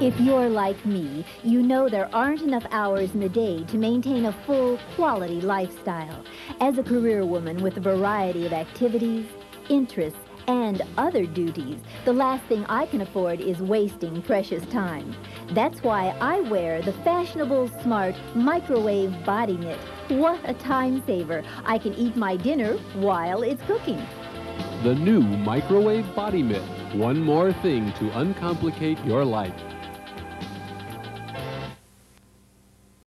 If you're like me, you know there aren't enough hours in the day to maintain a full, quality lifestyle. As a career woman with a variety of activities, interests, and other duties, the last thing I can afford is wasting precious time. That's why I wear the fashionable, smart microwave body mitt. What a time saver. I can eat my dinner while it's cooking. The new microwave body mitt. One more thing to uncomplicate your life.